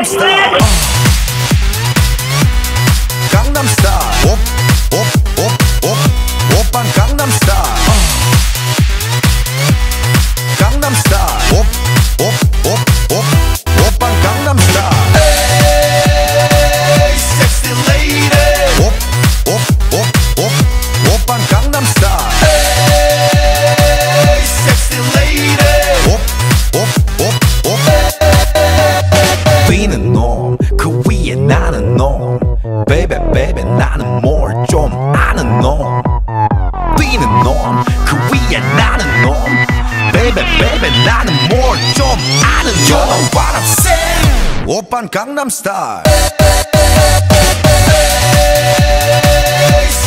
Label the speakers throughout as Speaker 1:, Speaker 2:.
Speaker 1: 오빤 나는 뭘 좀 아는 놈 뛰는 놈 그 위에 나는 놈 베베 베베 나는 뭘 좀 아는 놈 You know what I'm saying 오빤 강남스타일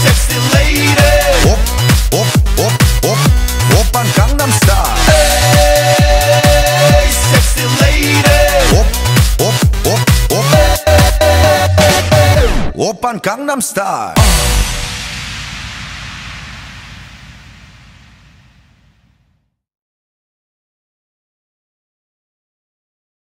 Speaker 1: Sexy lady 강남 스타일